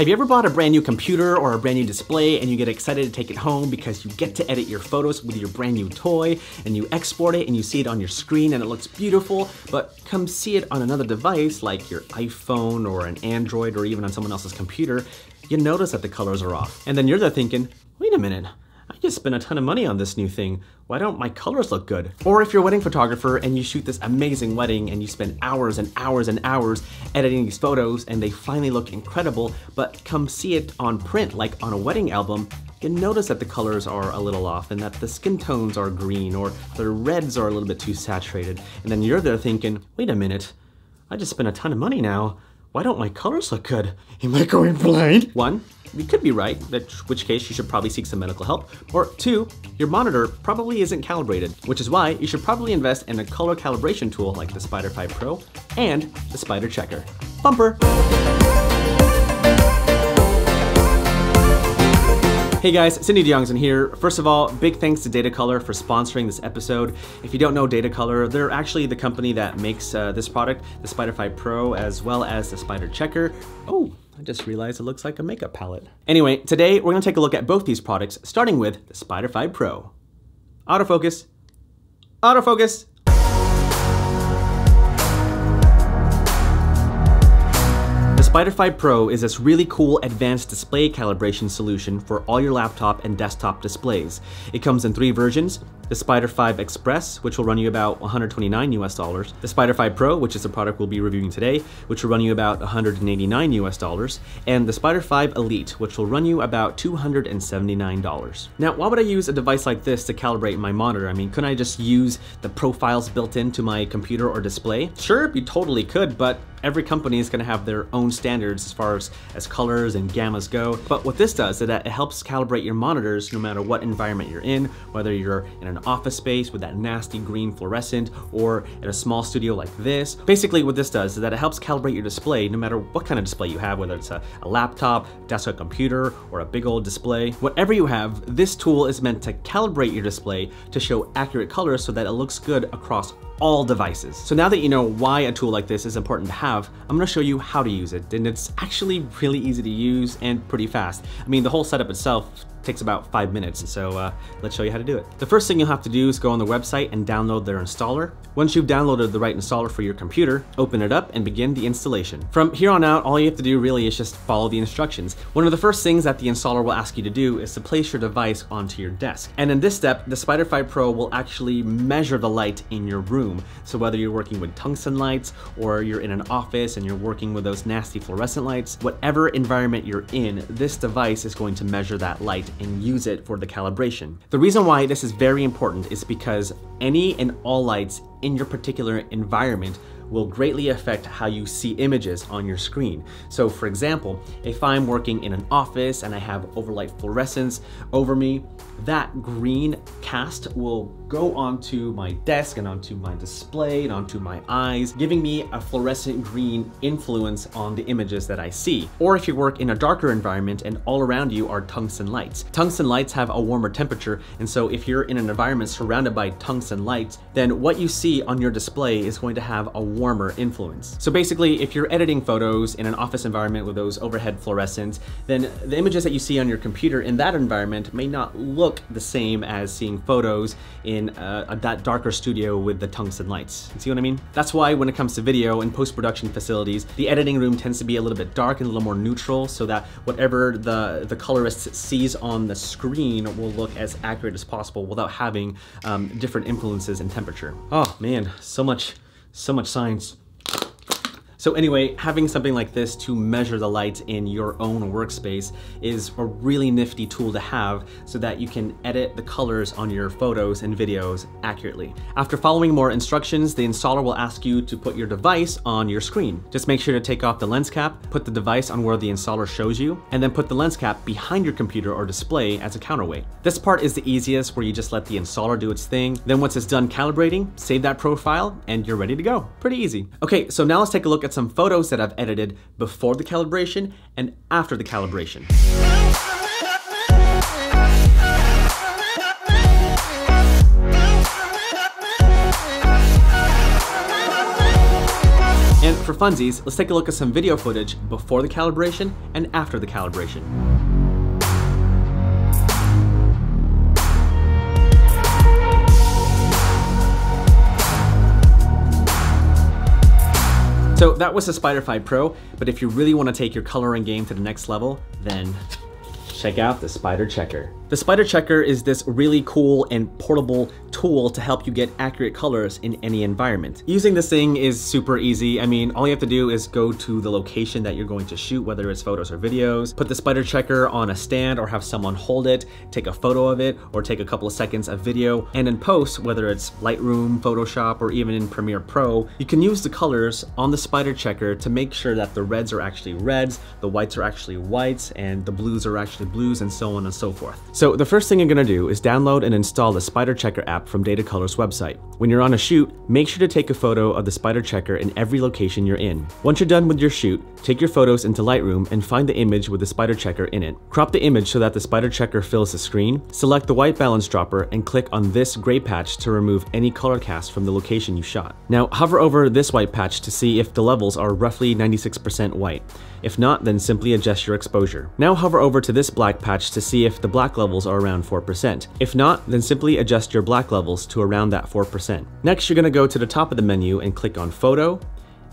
Have you ever bought a brand new computer or a brand new display and you get excited to take it home because you get to edit your photos with your brand new toy and you export it and you see it on your screen and it looks beautiful, but come see it on another device like your iPhone or an Android or even on someone else's computer, you notice that the colors are off. And then you're there thinking, wait a minute, I just spent a ton of money on this new thing. Why don't my colors look good? Or if you're a wedding photographer and you shoot this amazing wedding and you spend hours and hours and hours editing these photos and they finally look incredible, but come see it on print like on a wedding album, you notice that the colors are a little off and that the skin tones are green or the reds are a little bit too saturated. And then you're there thinking, wait a minute, I just spent a ton of money now. Why don't my colors look good? Am I going blind? One, you could be right, in which case you should probably seek some medical help. Or two, your monitor probably isn't calibrated, which is why you should probably invest in a color calibration tool like the Spyder 5 Pro and the SpyderCheckr. Bumper! Hey guys, Sidney Diongzon here. First of all, big thanks to Datacolor for sponsoring this episode. If you don't know Datacolor, they're actually the company that makes uh, this product, the Spyder 5 Pro, as well as the SpyderCheckr. Oh, I just realized it looks like a makeup palette. Anyway, today we're gonna take a look at both these products, starting with the Spyder 5 Pro. Autofocus, autofocus, The Spyder 5 Pro is this really cool advanced display calibration solution for all your laptop and desktop displays. It comes in three versions, the Spyder 5 Express, which will run you about 129 US dollars, the Spyder 5 Pro, which is the product we'll be reviewing today, which will run you about 189 US dollars, and the Spyder 5 Elite, which will run you about 279 dollars. Now, why would I use a device like this to calibrate my monitor? I mean, couldn't I just use the profiles built into my computer or display? Sure, you totally could, but every company is going to have their own standards as far as, as colors and gammas go. But what this does is that it helps calibrate your monitors no matter what environment you're in, whether you're in an office space with that nasty green fluorescent or in a small studio like this. Basically what this does is that it helps calibrate your display no matter what kind of display you have, whether it's a, a laptop, desktop computer, or a big old display. Whatever you have, this tool is meant to calibrate your display to show accurate colors so that it looks good across all devices. So now that you know why a tool like this is important to have, I'm gonna show you how to use it. And it's actually really easy to use and pretty fast. I mean, the whole setup itself takes about five minutes, so uh, let's show you how to do it. The first thing you'll have to do is go on the website and download their installer. Once you've downloaded the right installer for your computer, open it up and begin the installation. From here on out, all you have to do really is just follow the instructions. One of the first things that the installer will ask you to do is to place your device onto your desk. And in this step, the Spyder 5 Pro will actually measure the light in your room. So whether you're working with tungsten lights or you're in an office and you're working with those nasty fluorescent lights, whatever environment you're in, this device is going to measure that light and use it for the calibration. The reason why this is very important is because any and all lights in your particular environment will greatly affect how you see images on your screen. So for example, if I'm working in an office and I have overlight fluorescence over me, that green cast will go onto my desk and onto my display and onto my eyes, giving me a fluorescent green influence on the images that I see. Or if you work in a darker environment and all around you are tungsten lights. Tungsten lights have a warmer temperature, and so if you're in an environment surrounded by tungsten lights, then what you see on your display is going to have a warmer influence. So basically, if you're editing photos in an office environment with those overhead fluorescents, then the images that you see on your computer in that environment may not look the same as seeing photos in a, that darker studio with the tungsten lights. See what I mean? That's why when it comes to video and post-production facilities, the editing room tends to be a little bit dark and a little more neutral so that whatever the, the colorist sees on the screen will look as accurate as possible without having um, different influences in temperature. Oh man, so much, so much science. So anyway, having something like this to measure the light in your own workspace is a really nifty tool to have so that you can edit the colors on your photos and videos accurately. After following more instructions, the installer will ask you to put your device on your screen. Just make sure to take off the lens cap, put the device on where the installer shows you, and then put the lens cap behind your computer or display as a counterweight. This part is the easiest where you just let the installer do its thing. Then once it's done calibrating, save that profile and you're ready to go. Pretty easy. Okay, so now let's take a look at some photos that I've edited before the calibration and after the calibration. And for funsies, let's take a look at some video footage before the calibration and after the calibration. So that was the Spyder 5 Pro, but if you really want to take your coloring game to the next level, then check out the SpyderCheckr. The SpyderCheckr is this really cool and portable tool to help you get accurate colors in any environment. Using this thing is super easy. I mean, all you have to do is go to the location that you're going to shoot, whether it's photos or videos, put the SpyderCheckr on a stand or have someone hold it, take a photo of it, or take a couple of seconds of video, and in post, whether it's Lightroom, Photoshop, or even in Premiere Pro, you can use the colors on the SpyderCheckr to make sure that the reds are actually reds, the whites are actually whites, and the blues are actually blues, and so on and so forth. So the first thing you're gonna do is download and install the SpyderCheckr app from Datacolor's website. When you're on a shoot, make sure to take a photo of the SpyderCheckr in every location you're in. Once you're done with your shoot, take your photos into Lightroom and find the image with the SpyderCheckr in it. Crop the image so that the SpyderCheckr fills the screen, select the white balance dropper and click on this gray patch to remove any color cast from the location you shot. Now hover over this white patch to see if the levels are roughly 96% white. If not, then simply adjust your exposure. Now hover over to this black patch to see if the black levels are around 4%. If not, then simply adjust your black levels to around that 4%. Next, you're gonna go to the top of the menu and click on Photo,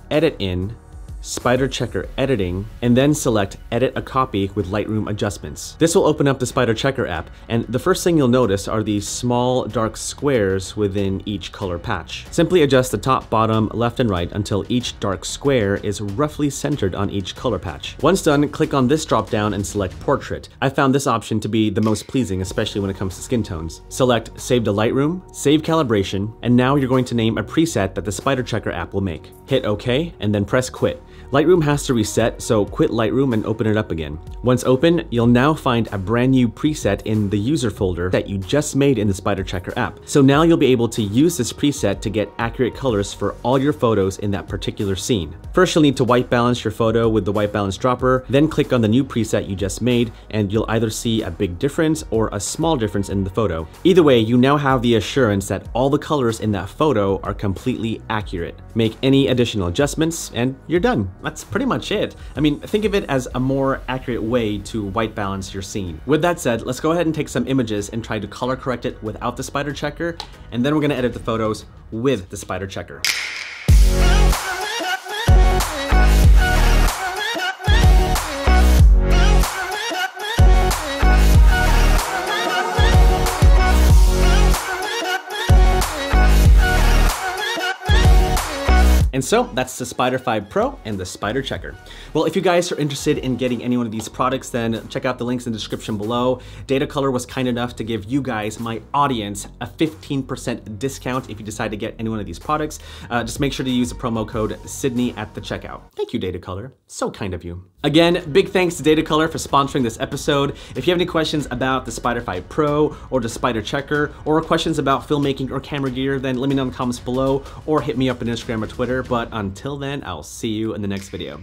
Edit In, SpyderCheckr Editing, and then select Edit a Copy with Lightroom Adjustments. This will open up the SpyderCheckr app, and the first thing you'll notice are these small dark squares within each color patch. Simply adjust the top, bottom, left, and right until each dark square is roughly centered on each color patch. Once done, click on this drop down and select Portrait. I found this option to be the most pleasing, especially when it comes to skin tones. Select Save to Lightroom, Save Calibration, and now you're going to name a preset that the SpyderCheckr app will make. Hit OK, and then press Quit. Lightroom has to reset, so quit Lightroom and open it up again. Once open, you'll now find a brand new preset in the user folder that you just made in the SpyderCheckr app. So now you'll be able to use this preset to get accurate colors for all your photos in that particular scene. First, you'll need to white balance your photo with the white balance dropper, then click on the new preset you just made, and you'll either see a big difference or a small difference in the photo. Either way, you now have the assurance that all the colors in that photo are completely accurate. Make any additional adjustments, and you're done that's pretty much it. I mean, think of it as a more accurate way to white balance your scene. With that said, let's go ahead and take some images and try to color correct it without the SpyderCheckr, and then we're gonna edit the photos with the SpyderCheckr. And so that's the Spyder 5 Pro and the SpyderCheckr. Well, if you guys are interested in getting any one of these products, then check out the links in the description below. Datacolor was kind enough to give you guys, my audience, a 15% discount if you decide to get any one of these products. Uh, just make sure to use the promo code Sidney at the checkout. Thank you, Datacolor. So kind of you. Again, big thanks to Datacolor for sponsoring this episode. If you have any questions about the Spyder 5 Pro or the SpyderCheckr or questions about filmmaking or camera gear, then let me know in the comments below or hit me up on Instagram or Twitter. But until then, I'll see you in the next video.